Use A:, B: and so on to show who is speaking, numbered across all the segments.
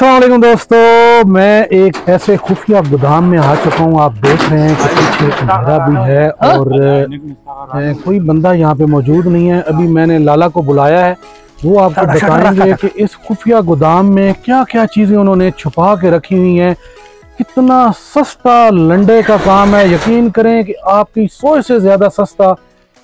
A: असलम दोस्तों मैं एक ऐसे खुफिया गोदाम में आ चुका हूँ। आप देख रहे हैं कि पीछे अंधेरा भी है और अ, कोई बंदा यहाँ पे मौजूद नहीं है। अभी मैंने लाला को बुलाया है। वो आपको बताएँगे कि इस खुफिया गोदाम में क्या क्या चीज़ें उन्होंने छुपा के रखी हुई हैं। कितना सस्ता लंडे का काम है। यकीन करें कि आपकी सोच से ज़्यादा सस्ता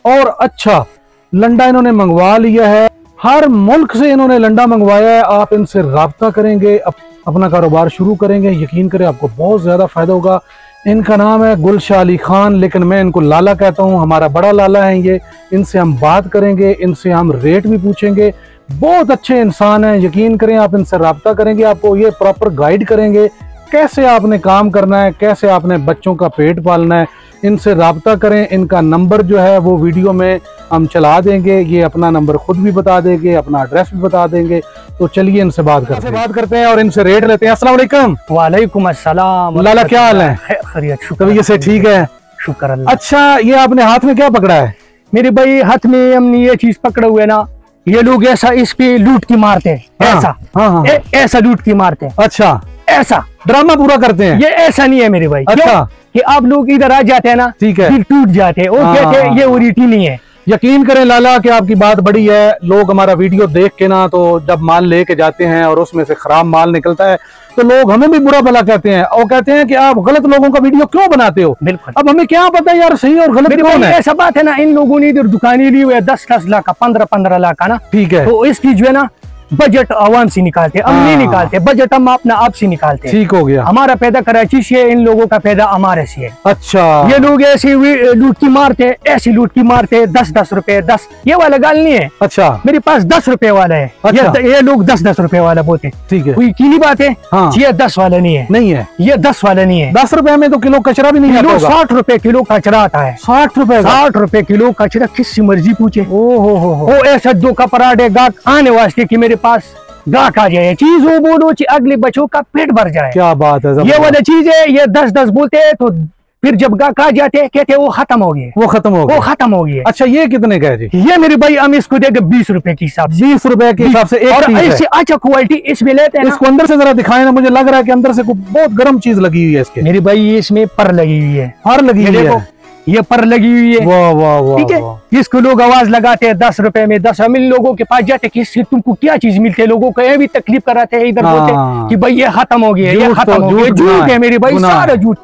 A: और अच्छा लंडा इन्होंने मंगवा लिया है। हर मुल्क से इन्होंने लंडा मंगवाया है आप इनसे रबता करेंगे अप, अपना कारोबार शुरू करेंगे यकीन करें आपको बहुत ज़्यादा फ़ायदा होगा। इनका नाम है गुलशाह अली खान लेकिन मैं इनको लाला कहता हूँ हमारा बड़ा लाला है ये। इनसे हम बात करेंगे इनसे हम रेट भी पूछेंगे। बहुत अच्छे इंसान हैं यकीन करें आप इनसे रबता करेंगे आपको ये प्रॉपर गाइड करेंगे कैसे आपने काम करना है कैसे आपने बच्चों का पेट पालना है। इनसे रबता करें इनका नंबर जो है वो वीडियो में हम चला देंगे ये अपना नंबर खुद भी बता देंगे अपना एड्रेस भी बता देंगे। तो चलिए इनसे बात करते हैं। बात करते हैं और इनसे रेट लेते हैं। अस्सलाम वालेकुम।
B: वालेकुम
A: लाला क्या हाल है?
B: खैरियत शुक्र
A: से ठीक है?
B: शुक्र
A: अच्छा ये आपने हाथ में क्या पकड़ा है?
B: मेरे भाई हाथ में हमने ये चीज़ पकड़े हुए ना ये लोग ऐसा इस पे लूट की मारते हैं।
A: हाँ,
B: ऐसा।
A: हाँ हाँ।
B: ए, ऐसा लूट की मारते हैं।
A: अच्छा।
B: ऐसा।
A: ड्रामा पूरा करते हैं?
B: ये ऐसा नहीं है मेरे भाई।
A: अच्छा।
B: कि आप लोग इधर आ जाते हैं ना
A: ठीक है।
B: टूट जाते हैं। वो
A: हाँ,
B: कहते हैं ये। ओरिटी नहीं है।
A: यकीन करें लाला कि आपकी बात बड़ी है। लोग हमारा वीडियो देख के ना तो जब माल लेके जाते हैं और उसमें से खराब माल निकलता है तो लोग हमें भी बुरा भला कहते हैं। और कहते हैं कि आप गलत लोगों का वीडियो क्यों बनाते हो?
B: बिल्कुल।
A: अब हमें क्या पता है यार सही और गलत कौन है?
B: ऐसा बात है ना इन लोगों ने इधर दुकानें ली हुई है दस दस लाख का पंद्रह पंद्रह लाख का ना?
A: ठीक है।
B: तो इसकी जो है ना बजट आवाम से निकालते हम नहीं
A: हाँ।
B: निकालते बजट हम अपना आप से निकालते।
A: ठीक हो गया।
B: हमारा पैदा कराची से है इन लोगों का पैदा हमारे से है।
A: अच्छा।
B: ये लोग ऐसी लूट की मारते ऐसी लूट की मारते दस दस रुपए दस ये वाला गाल नहीं है।
A: अच्छा।
B: मेरे पास दस रुपए वाला है।
A: अच्छा।
B: ये, ये लोग दस दस रुपए वाला बोलते।
A: ठीक है।
B: कोई यकीनी बात है?
A: हाँ।
B: ये दस वाला नहीं है।
A: नहीं है।
B: ये दस वाला नहीं है।
A: दस रुपए में तो किलो कचरा भी नहीं
B: किलो साठ रुपए किलो कचरा आता है।
A: साठ रुपए
B: साठ रुपए किलो कचरा किससे मर्ज़ी पूछे।
A: ओ हो
B: ऐसा दो का पराठे गाहक आने वास्ते की मेरे पास गाहक आ जाए चीज़ वो बोलो अगले बच्चों का पेट भर जाए।
A: क्या बात है
B: ये। वाला चीज़ है ये दस दस बोलते हैं तो फिर जब गाहक आ जाते हैं कहते वो खत्म हो गए
A: वो खत्म हो
B: गए
A: वो
B: खत्म हो गया।
A: अच्छा ये कितने का है
B: ये मेरे भाई हम इसको देंगे बीस रुपए के हिसाब से।
A: बीस रुपए के हिसाब से
B: और अच्छा क्वालिटी इसमें लेते हैं
A: इसको अंदर से जरा दिखाए ना मुझे लग रहा है कि अंदर से बहुत गर्म चीज़ लगी हुई है इसके।
B: मेरे भाई इसमें पर लगी हुई है।
A: हार लगी हुई है।
B: ये पर लगी हुई है।
A: वाह वाह वाह
B: ठीक है? इसको लोग आवाज़ लगाते हैं? दस रुपए में दस। हम इन लोगों के पास जाते हैं कि इससे तुमको क्या चीज़ मिलती है? लोगों को ये भी तकलीफ़ कराते हैं इधर
A: हाँ।
B: बोलते कि भाई ये खत्म हो गया ये
A: झूठ
B: खत्म
A: तो-
B: हो गया
A: झूठ
B: है मेरे भाई सारा झूठ।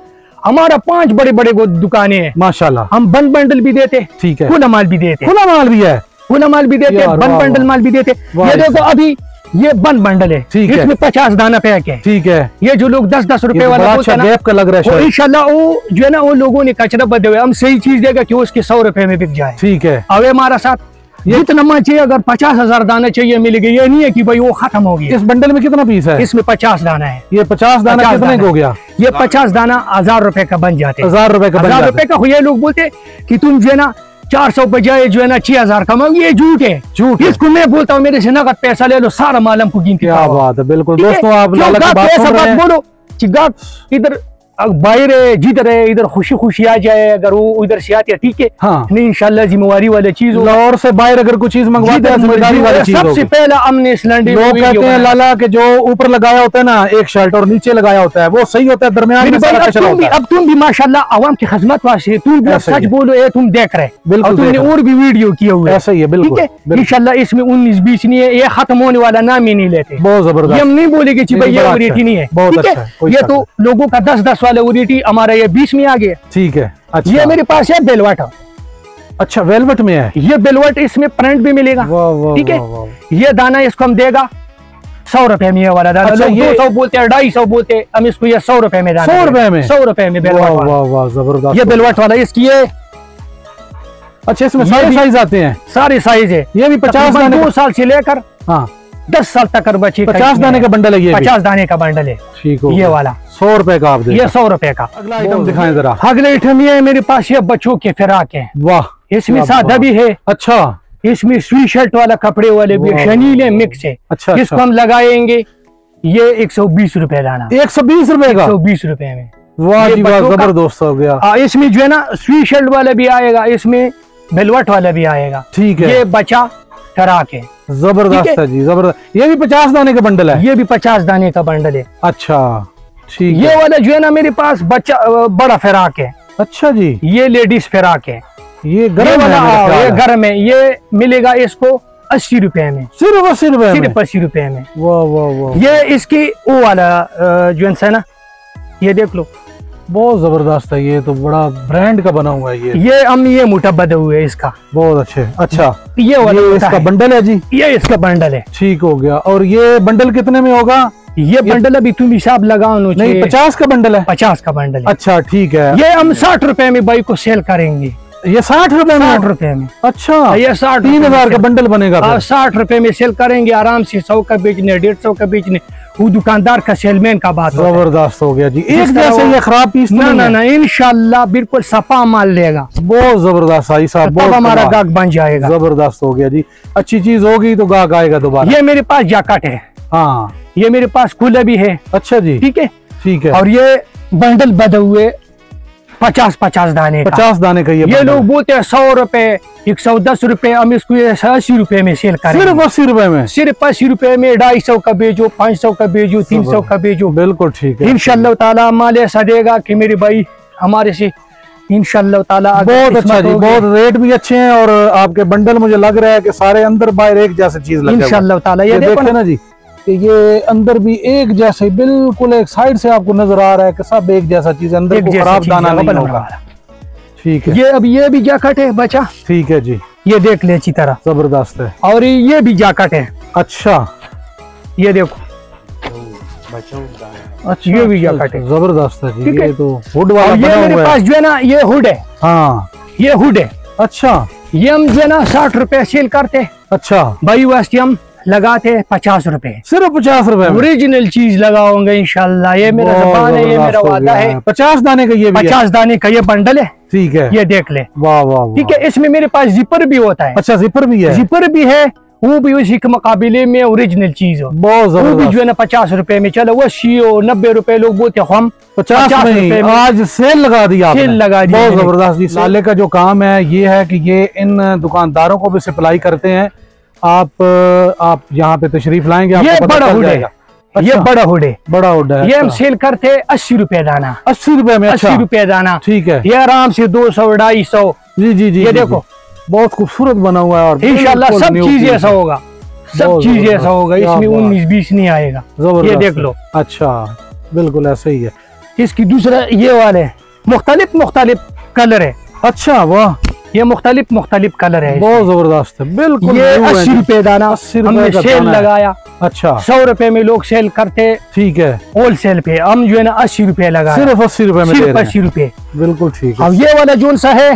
B: हमारा पाँच बड़े बड़े वो दुकानें हैं।
A: माशाल्लाह।
B: हम बंद बंडल भी देते
A: ठीक है।
B: खुला माल भी देते
A: खुला माल भी है।
B: खुला माल भी देते बंद बंडल माल भी देते ये देखो अभी ये बंद बंडल है।
A: ठीक है।
B: इसमें पचास दाना पैक है।
A: ठीक है।
B: ये जो लोग दस दस रुपए
A: तो
B: वाला
A: अच्छा गैप का लग रहा है
B: इंशाल्लाह वो जो है ना वो लोगों ने कचरा बदले हुए हम सही चीज़ देगा कि उसके सौ रुपए में बिक जाए।
A: ठीक है।
B: अब हमारा साथ जितना चाहिए अगर पचास हज़ार दाना चाहिए मिलेगा ये नहीं है कि भाई वो खत्म हो गया।
A: इस बंडल में कितना पीस है?
B: इसमें पचास दाना है।
A: ये पचास दाना
B: 50
A: कितने हो गया?
B: ये पचास दाना हज़ार रुपए का बन जाते
A: हज़ार रुपए का
B: हज़ार रुपए का ये लोग बोलते कि तुम जो है ना चार सौ बजाय जो है ना छह हज़ार कमाओ ये झूठ है।
A: झूठ
B: इसको मैं बोलता हूँ मेरे से नगद पैसा ले लो सारा मालम गिनती
A: क्या बात है बिल्कुल। दोस्तों आप की
B: बोलो। इधर बाहर है जिधर है इधर खुशी खुशी आ जाए अगर वो उधर से आते ठीक है?
A: हाँ।
B: नहीं इंशाल्लाह जिम्मेवारी वाली चीज़
A: लाहौर से बाहर अगर कुछ चीज़ मंगवाते
B: सबसे पहला हमने सिलेंडर
A: लोग कहते हैं लाला के जो ऊपर लगाया होता है ना एक शर्ट और नीचे लगाया होता है वो सही होता है दरमियान
B: अब तुम भी माशाल्लाह आवाम की खिदमत वास्ते तुम भी सच बोलो ये तुम देख रहे
A: बिल्कुल
B: तुमने और भी वीडियो किए हुए। हैं।
A: ऐसा ही है बिल्कुल।
B: इंशाल्लाह इसमें उन्नीस बीस नहीं है ये खत्म होने वाला नाम ही नहीं लेते।
A: बहुत ज़बरदस्त।
B: हम नहीं बोलेंगे भाई ये। नहीं है।
A: बहुत अच्छा कोई
B: है ये तो लोगों का दस दस वाला ओरिटी हमारा ये बीस में आ गया
A: ठीक है अच्छा।
B: ये मेरे पास है बेलवाट।
A: अच्छा वेलवेट में है?
B: ये बेलवाट इसमें प्रिंट भी मिलेगा। ठीक है। ये दाना इसको हम देगा। सौ रुपए में ये वाला दाना।
A: अच्छा, ये-
B: दो सौ बोलते हैं ढाई सौ बोलते हैं। हम इसको ये सौ रुपए में
A: सौ रुपए में?
B: सौ रुपए में बेलवाट वाला।
A: वाह ज़बरदस्त।
B: ये बेलवाट वाला इसकी ये
A: अच्छा इसमें सारे साइज़ आते हैं?
B: सारे साइज़ है।
A: ये भी पचास
B: दो साल से लेकर
A: हाँ।
B: दस साल तक कर बच्चे
A: पचास दाने का बंडल है ये
B: पचास दाने का बंडल है।
A: ठीक हो
B: ये वाला।
A: सौ रुपए का आप
B: ये सौ रुपए का।
A: अगला आइटम दिखाएँ जरा।
B: अगले आइटम ये है मेरे पास ये बच्चों के फिराक है।
A: वाह
B: इसमें सादा भी है।
A: अच्छा।
B: इसमें स्वी शर्ट वाला कपड़े वाले भी शनील मिक्स है।
A: अच्छा
B: इसको
A: अच्छा
B: हम लगाएँगे। ये एक सौ बीस रूपए दाना
A: एक सौ बीस रूपए का?
B: सौ बीस रुपए में।
A: वाह जी वाह ज़बरदस्त हो गया।
B: इसमें जो है ना स्वी शर्ट वाला भी आएगा। इसमें बेलवट वाला भी आएगा।
A: ठीक है।
B: ये बचा फराक है
A: ज़बरदस्त
B: है?
A: जी ज़बरदस्त। ये भी पचास दाने का बंडल है?
B: ये भी पचास दाने का बंडल है।
A: अच्छा ठीक
B: ये वाला जो है ना मेरे पास बच्चा बड़ा फिराक है।
A: अच्छा जी।
B: ये लेडीज़ फिराक है।
A: ये
B: ये
A: गर्म
B: वाला
A: है
B: ये गर्म है। ये मिलेगा इसको अस्सी रुपए में।
A: सिर्फ़ अस्सी रुपए
B: सिर्फ़ अस्सी रुपए में।
A: वाह वाह वाह
B: ये इसकी वो वाला जो है ना ये देख लो।
A: बहुत ज़बरदस्त है ये तो बड़ा ब्रांड का बना हुआ है ये।
B: ये हम ये मोटा बदे हुए है इसका।
A: बहुत अच्छे अच्छा।
B: ये वाला
A: ये इसका
B: है।
A: बंडल है जी?
B: ये इसका बंडल है।
A: ठीक हो गया। और ये बंडल कितने में होगा?
B: ये बंडल अभी तुम हिसाब लगाओ
A: नहीं पचास का बंडल है।
B: पचास का बंडल है।
A: अच्छा ठीक है।
B: ये हम साठ रुपए में बाइक को सेल करेंगे।
A: ये साठ रुपए में?
B: साठ रुपए में।
A: अच्छा।
B: ये साठ
A: तीन हज़ार का बंडल बनेगा
B: हाँ, साठ रुपए में सेल करेंगे आराम से सौ का बेचने डेढ़ सौ का बेचने। वो दुकानदार का सेलमैन का बात
A: ज़बरदस्त हो गया जी। एक जैसे ये खराब पीस तो
B: ना ना ना इनशाला बिल्कुल सफ़ा माल लेगा।
A: बहुत ज़बरदस्त आई साहब बहुत
B: हमारा। गाहक बन जाएगा।
A: ज़बरदस्त हो गया जी। अच्छी चीज़ होगी तो गाहक आएगा दोबारा।
B: ये मेरे पास जैकेट है।
A: हाँ।
B: ये मेरे पास कूलर भी है।
A: अच्छा जी।
B: ठीक है?
A: ठीक है।
B: और ये बंडल बदे हुए पचास पचास दाने
A: पचास दाने का ये
B: ये लोग बोलते हैं सौ रुपए एक सौ दस रुपए हम इसको अस्सी रुपए में सेल
A: सिर्फ़ अस्सी रुपए में?
B: सिर्फ़ अस्सी रुपए में ढाई सौ का बेचो पाँच सौ का बेचो तीन सौ का बेचो
A: बिल्कुल ठीक है।
B: इनशाला ताला माल ऐसा देगा कि मेरे भाई हमारे से ताला
A: बहुत अच्छा जी बहुत रेट भी अच्छे हैं और आपके बंडल मुझे लग रहा है कि सारे अंदर बाहर एक जैसे चीज़
B: ताला। ये देखो ना
A: जी। कि ये अंदर भी एक जैसे बिल्कुल एक साइड से आपको नज़र आ रहा है कि सब एक जैसा चीज़ अंदर को खराब दाना नहीं होगा। ठीक है।
B: ये अब ये भी जैकेट है बचा
A: ठीक है जी।
B: ये देख ले अच्छी तरह।
A: ज़बरदस्त है।
B: और ये भी जैकेट है?
A: अच्छा।
B: ये देखो।
A: अच्छा
B: ये भी
A: अच्छा,
B: जैकेट है।
A: ज़बरदस्त है जी ये तो हुड वाला
B: ये मेरे पास जो है ना ये हुड है।
A: हाँ।
B: ये हुड है।
A: अच्छा।
B: ये हम जो है ना साठ रुपए सेल करते
A: अच्छा।
B: भाई वास्ते हम लगाते पचास रुपए।
A: सिर्फ़ पचास रुपए
B: ओरिजिनल चीज़ लगाऊँगा इंशाल्लाह। ये मेरा जबान है ये मेरा वादा है।
A: पचास दाने का ये
B: पचास दाने का ये बंडल है।
A: ठीक है।
B: ये देख ले।
A: वाह वाह।
B: ठीक है इसमें मेरे पास जिपर भी होता है।
A: अच्छा जिपर भी है?
B: जिपर भी है वो भी उसी के मुकाबले में ओरिजिनल चीज़ हो।
A: बहुत
B: वो भी जो है ना पचास रुपए में। चलो वो हो नब्बे रुपए लोग बोलते हैं, हम
A: पचास
B: पचास
A: में
B: रुपए
A: आज सेल लगा दिया
B: सेल लगा दी
A: बहुत ज़बरदस्त। साले का जो काम है ये है कि ये इन दुकानदारों को भी सप्लाई करते हैं। आप आप यहाँ पे तशरीफ़ लाएँगे
B: ये बड़ा हुड है
A: जाएगा।
B: ये
A: अच्छा,
B: बड़ा हुड। है
A: बड़ा हुड है
B: ये हम
A: अच्छा।
B: सेल करते हैं अस्सी रुपए दाना।
A: अस्सी रुपए में अच्छा।
B: अस्सी रुपए दाना।
A: ठीक है।
B: ये आराम से दो सौ ढाई सौ।
A: जी जी जी
B: ये देखो।
A: बहुत खूबसूरत बना हुआ है और
B: इंशाल्लाह सब चीज़ ऐसा होगा। सब चीज़ ऐसा होगा इसमें उन्नीस बीस नहीं आएगा।
A: ज़बरदस्त।
B: ये देख लो।
A: अच्छा बिल्कुल ऐसा ही है।
B: इसकी दूसरा ये वाले मुख्तलिफ़ मुख्तलिफ़ कलर है।
A: अच्छा वाह।
B: ये मुख्तलिफ़ मुख्तलिफ़ कलर है
A: बहुत ज़बरदस्त है बिल्कुल
B: ये अस्सी रुपए दाना
A: 80 रुपए
B: हमने सेल लगाया।
A: अच्छा।
B: सौ रुपए में लोग सेल करते
A: ठीक है।
B: होल सेल पे। हम जो है ना अस्सी रुपए लगा
A: सिर्फ़ अस्सी रुपए में
B: सिर्फ़ अस्सी रुपए।
A: बिल्कुल ठीक है।
B: अब ये वाला जोन सा है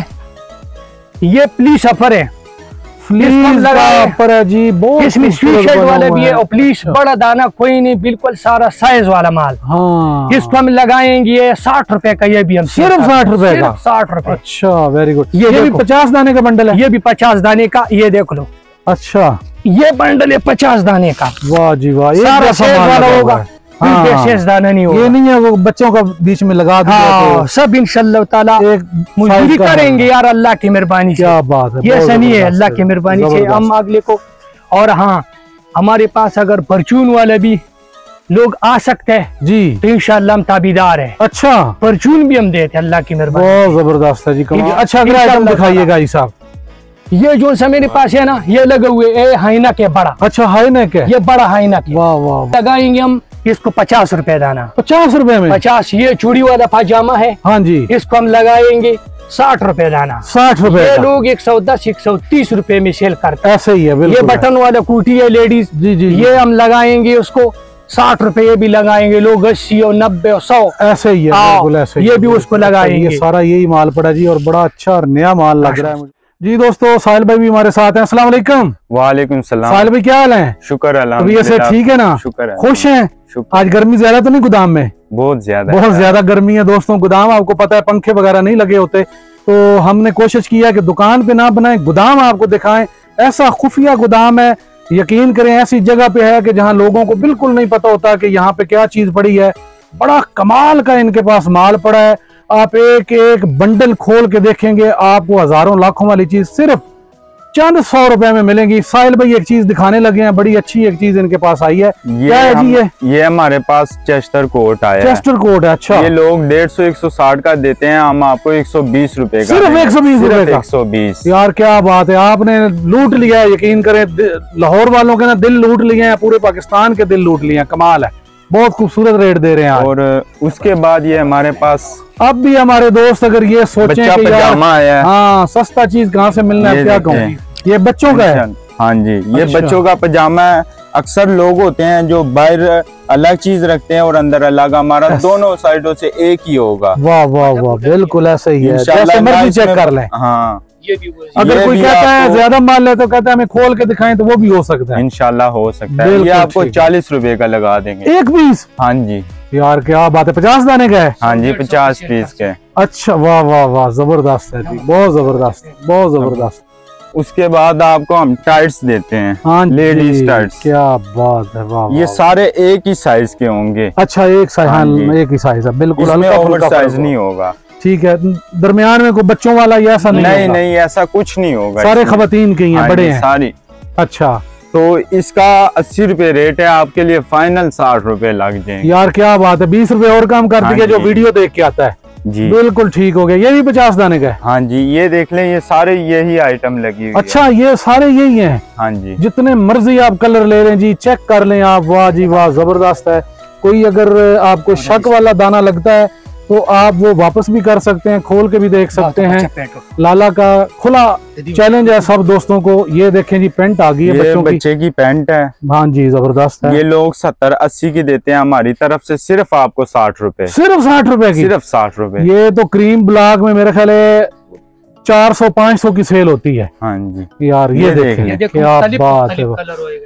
B: ये प्ली सफ़र है।
A: फ्लीज
B: इसमें
A: का
B: लगाए।
A: ऊपर है जी बहुत
B: इसमें स्वीट वाले भी है। और पुलिस बड़ा दाना कोई नहीं बिल्कुल सारा साइज़ वाला माल।
A: हाँ।
B: इसको हम लगाएँगे ये साठ रुपए का ये भी हम
A: सिर्फ़। 60 रुपए का?
B: साठ रुपए।
A: अच्छा वेरी गुड
B: ये
A: ये भी पचास दाने का बंडल है?
B: ये भी पचास दाने का ये देख लो।
A: अच्छा।
B: ये बंडल है पचास दाने का।
A: वाह जी वाह
B: सारा वाला होगा।
A: है। हाँ।
B: दाना नहीं
A: ये नहीं है वो बच्चों का बीच में लगा दिया
B: हाँ सब
A: तो एक
B: मजदूरी करेंगे यार अल्लाह की मेहरबानी
A: क्या बात है
B: ये नहीं है अल्लाह की मेहरबानी से। हम अगले को और हाँ हमारे पास अगर परचून वाले भी लोग आ सकते हैं
A: जी।
B: तो इंशाल्लाह हम ताबीदार है।
A: अच्छा।
B: परचून भी हम देते हैं अल्लाह की मेहरबानी।
A: बहुत ज़बरदस्त है जी अच्छा अगला आइटम दिखाइएगा ई साहब।
B: ये जो सा मेरे पास है ना ये लगे हुए ए हाइना के बड़ा।
A: अच्छा हाई नेक है।
B: ये बड़ा हाइना के
A: वाह वाह वाह।
B: लगाएँगे हम इसको पचास रूपए दाना।
A: पचास रुपए में?
B: पचास ये चूड़ी वाला पाजामा है।
A: हाँ जी।
B: इसको हम लगाएँगे साठ रुपए दाना।
A: साठ रुपए
B: ये लोग एक सौ दस एक सौ तीस रूपए में सेल करते
A: ऐसे ही है
B: ये बटन वाला कुटी है लेडीज़
A: जी जी।
B: ये हम लगाएँगे उसको। साठ रुपए ये भी लगाएँगे लोग अस्सी और नब्बे और सौ।
A: ऐसे ही है
B: हाँ,
A: ऐसे
B: ये भी उसको
A: अच्छा,
B: लगाएँगे।
A: सारा यही माल पड़ा जी और बड़ा अच्छा और नया माल लग रहा है मुझे। जी दोस्तों साहिल भाई भी हमारे साथ हैं। अस्सलाम वालेकुम।
C: वालेकुम सलाम।
A: साहिल भाई क्या हाल है?
C: शुक्र
A: ऐसे ठीक है ना?
C: शुक्र है।
A: खुश हैं? आज गर्मी ज़्यादा तो नहीं गोदाम में?
C: बहुत ज़्यादा।
A: बहुत ज़्यादा गर्मी है दोस्तों गोदाम। आपको पता है पंखे वगैरह नहीं लगे होते। तो हमने कोशिश किया कि दुकान पे ना बनाए गोदाम आपको दिखाएँ। ऐसा खुफिया गोदाम है। यकीन करें ऐसी जगह पे है कि जहाँ लोगों को बिल्कुल नहीं पता होता कि यहाँ पे क्या चीज़ पड़ी है। बड़ा कमाल का इनके पास माल पड़ा है। आप एक एक बंडल खोल के देखेंगे आपको हज़ारों लाखों वाली चीज़ सिर्फ़ चंद सौ रुपए में मिलेंगी। साहिल भाई एक चीज़ दिखाने लगे हैं बड़ी अच्छी एक चीज़ इनके पास आई है।
C: ये
A: क्या है जी ये?
C: ये हमारे पास चेस्टर कोट आया
A: चेस्टर कोट है अच्छा।
C: ये लोग डेढ़ सौ एक सौ साठ का देते हैं हम आपको एक सौ बीस रूपए का
A: सिर्फ़ 120 रुपए का?
C: एक सौ बीस।
A: यार क्या बात है आपने लूट लिया है यकीन करें लाहौर वालों के ना दिल लूट लिए हैं पूरे पाकिस्तान के दिल लूट लिए हैं कमाल है। बहुत खूबसूरत रेट दे रहे हैं
C: और उसके बाद ये हमारे पास
A: अब भी हमारे दोस्त अगर ये सोचें
C: है।
A: हाँ सस्ता चीज़ कहाँ से मिलना है क्या कहूँ? ये बच्चों का है।
C: हाँ जी ये
A: अच्छा।
C: बच्चों का पजामा है। अक्सर लोग होते हैं जो बाहर अलग चीज़ रखते हैं और अंदर अलग हमारा दोनों साइडों से एक ही होगा।
A: वाह वाह वाह बिल्कुल ऐसे ही है। जैसे मर्ज़ी चेक कर लें।
C: हाँ।
A: अगर
C: ये
A: कोई
C: भी
A: कहता है ज़्यादा माल ले तो कहता है हमें खोल के दिखाएँ तो वो भी हो सकता है।
C: इनशाला हो सकता है। ये आपको चालीस रूपए का लगा देंगे।
A: एक पीस?
C: हाँ जी।
A: यार क्या बात है। पचास दाने का है?
C: हाँ जी पचास पीस के।
A: अच्छा वाह वाह वाह ज़बरदस्त है जी। बहुत ज़बरदस्त बहुत ज़बरदस्त।
C: उसके बाद आपको हम टाइट्स देते हैं।
A: हाँ
C: Ladies
A: जी,
C: tights।
A: क्या बात है वाह
C: ये सारे एक ही साइज़ के होंगे।
A: अच्छा एक साइज़
C: हाँ
A: हाँ एक ही साइज़ है बिल्कुल
C: इसमें ओवर साइज़ नहीं
A: होगा। ठीक है दरमियान में कोई बच्चों वाला ये ऐसा नहीं
C: नहीं नहीं ऐसा कुछ नहीं होगा
A: सारे। खवतीन के ही हैं
C: हाँ
A: बड़े हैं।
C: सारी।
A: अच्छा।
C: तो इसका अस्सी रुपए रेट है आपके लिए फाइनल साठ रुपए लग जाएँगे।
A: यार क्या बात है बीस रुपए और कम कर
C: हाँ
A: दिए जो वीडियो देख के आता है।
C: जी।
A: बिल्कुल ठीक हो गया। ये भी पचास दाने का है।
C: हाँ जी ये देख लें ये सारे यही आइटम लगी हुई है।
A: अच्छा ये सारे यही हैं?
C: हाँ जी।
A: जितने मर्ज़ी आप कलर ले लें जी चेक कर लें आप। वाह जी वाह ज़बरदस्त है। कोई अगर आपको शक वाला दाना लगता है तो आप वो वापस भी कर सकते हैं खोल के भी देख सकते हैं। लाला का खुला चैलेंज है सब दोस्तों को। ये देखें जी पेंट आ गई है बच्चों
C: बच्चे की पैंट है।
A: हाँ जी ज़बरदस्त है।
C: ये लोग सत्तर अस्सी की देते हैं हमारी तरफ़ से सिर्फ़ आपको साठ रुपए।
A: सिर्फ़ साठ रुपए की?
C: सिर्फ़ साठ रुपए।
A: ये तो क्रीम ब्लॉक में मेरे ख्याल चार सौ पाँच सौ की सेल होती है।
C: हाँ जी।
A: यार ये,
C: ये
A: देखें
C: देखें।
A: क्या बात है।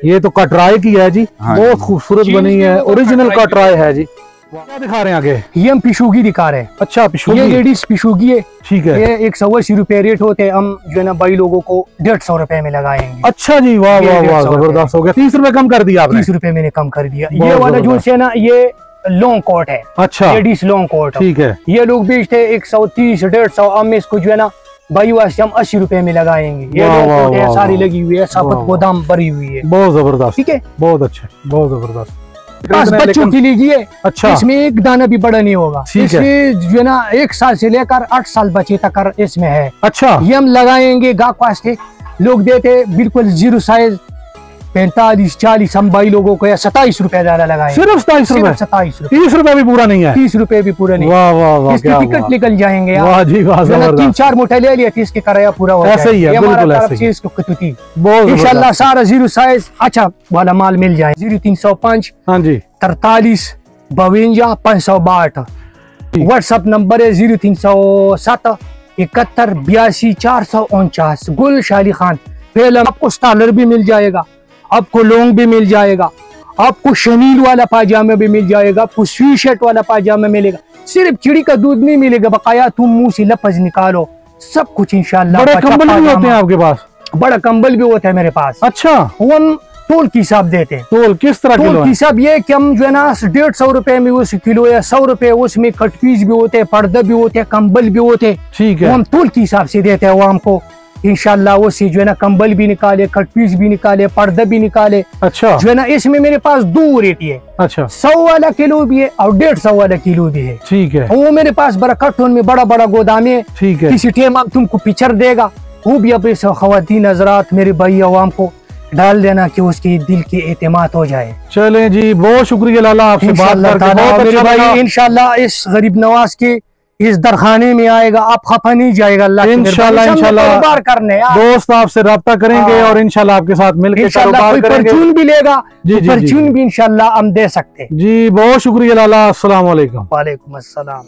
A: ये तो कटराई की है जी
C: हाँ
A: बहुत खूबसूरत बनी है। ओरिजिनल
B: कटराई
A: है। जी। क्या दिखा रहे हैं आगे?
B: ये हम पिशुगी दिखा रहे हैं।
A: अच्छा
B: ये लेडीज़ पिशुगी है।
A: ठीक है।
B: ये एक सौ अस्सी रुपए रेट होते हैं। हम जो है ना भाई लोगों को डेढ़ सौ रुपए में लगाएँगे।
A: अच्छा जी वाह वाह वाह ज़बरदस्त हो गया। तीस रुपए कम कर दिया
B: तीस रुपए मैंने कम कर दिया। ये वाला जो है ना ये लॉन्ग कोट है।
A: अच्छा।
B: लेडीज़ लॉन्ग कोट
A: ठीक है।
B: ये लोग बेचते हैं एक सौ तीस डेढ़ सौ। हम इसको जो है ना भाई वास्ते हम अस्सी रुपए में लगाएँगे। ये सारी। लगी हुई है
A: वाह।
B: गोदाम भरी हुई है।
A: बहुत ज़बरदस्त।
B: ठीक है?
A: बहुत अच्छा। बहुत ज़बरदस्त।
B: बस
A: इतने
B: बच्चों की ये
A: अच्छा।
B: इसमें एक दाना भी बड़ा नहीं होगा। इसमें जो है ना एक साल से लेकर आठ साल बचे तक इसमें है।
A: अच्छा।
B: ये हम लगाएँगे गाक वास्ते लोग देते बिल्कुल ज़ीरो साइज़ पैंतालीस चालीस हम भाई लोगों को या सताईस रुपए ज़्यादा लगाएँगे
A: सिर्फ़ सताईस रुपए?
B: सताईस रुपए।
A: तीस रुपए भी पूरा नहीं है?
B: तीस रुपए भी पूरा नहीं।
A: वाह वाह वाह
B: इसके टिकट निकल जाएँगे।
A: वाह जी वाह
B: तीन चार मोटे ले लिया थी इसके किराया पूरा हो
A: ऐसे ही है। बिल्कुल ऐसे
B: कुतुती इंशाल्लाह सारा ज़ीरो साइज़ अच्छा वाला माल मिल जाए। ज़ीरो तीन सौ पाँच
A: हाँ जी।
B: तरतालीस बवंजा पाँच सौ बाठ व्हाट्सअप नंबर है ज़ीरो तीन सौ सात इकहत्तर बयासी चार सौ उनचास। गुल शाली खान पहले आपको स्टालर भी मिल जाएगा। आपको लॉन्ग भी मिल जाएगा आपको शनील वाला पाजामा भी मिल जाएगा आपको स्वी शर्ट वाला पाजामा मिलेगा। सिर्फ़ चिड़ी का दूध नहीं मिलेगा बकाया तुम मुँह से लफज निकालो। सब कुछ इंशाल्लाह
A: बड़े कंबल भी होते हैं आपके पास?
B: बड़ा कंबल भी होता है मेरे पास।
A: अच्छा।
B: हम तोल के हिसाब देते हैं।
A: तोल किस तरह किलो है?
B: हिसाब ये कि हम जो है ना डेढ़ सौ रुपए में उस किलो या सौ रुपए उसमें कट पीस भी होते हैं पर्दा भी होते हैं कंबल भी होते हैं।
A: ठीक है।
B: हम तोल के हिसाब से देते हैं वो हमको। वो से जो है ना कंबल भी निकाले कट पीस भी निकाले पर्दा भी निकाले।
A: अच्छा।
B: जो है ना इसमें मेरे पास दो रेट है।
A: अच्छा।
B: सौ वाला किलो भी है और डेढ़ सौ वाला किलो भी है।
A: ठीक है।
B: वो मेरे पास बड़ा कार्टून में बड़ा बड़ा गोदाम है।
A: ठीक है।
B: किसी टाइम आप तुमको पिक्चर देगा वो भी अपने सब खवातीन हजरात मेरे भाई अवाम को डाल देना कि उसके दिल की एतमाद हो जाए।
A: चलें जी बहुत शुक्रिया लाला आपसे बात करके। बहुत अच्छा
B: भाई इस गरीब नवाज़ के इस दरखाने में आएगा आप खफा नहीं जाएगा अल्लाह इनशाला
A: इंशाल्लाह, इंशाल्लाह।
B: करने
A: दोस्त आपसे रब्ता करेंगे
B: हाँ।
A: और इनशाला आपके साथ मिलकर
B: इंशाल्लाह
A: कारोबार करेंगे।
B: भी लेगा
A: जी,
B: तो
A: जी,
B: परचून भी इनशाला हम दे सकते हैं।
A: जी बहुत शुक्रिया लाला अस्सलाम वालेकुम
B: वालेकुम अस्सलाम।